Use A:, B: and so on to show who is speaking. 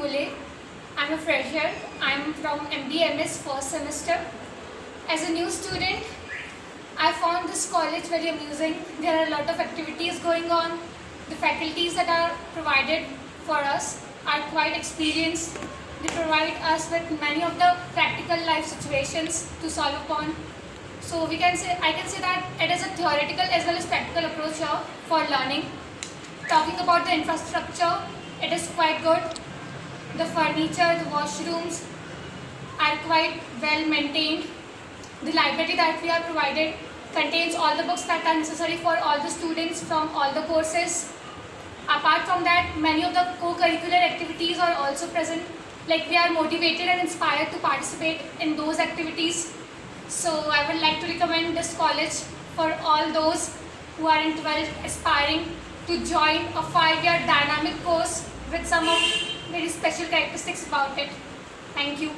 A: Mule. I'm a fresher. I'm from MBMS first semester. As a new student, I found this college very amusing. There are a lot of activities going on. The faculties that are provided for us are quite experienced. They provide us with many of the practical life situations to solve upon. So we can say, I can say that it is a theoretical as well as practical approach here for learning. Talking about the infrastructure, it is quite good. The furniture, the washrooms are quite well maintained. The library that we are provided contains all the books that are necessary for all the students from all the courses. Apart from that, many of the co-curricular activities are also present. Like we are motivated and inspired to participate in those activities. So I would like to recommend this college for all those who are in 12th aspiring to join a five-year dynamic course with some of very special characteristics about it. Thank you.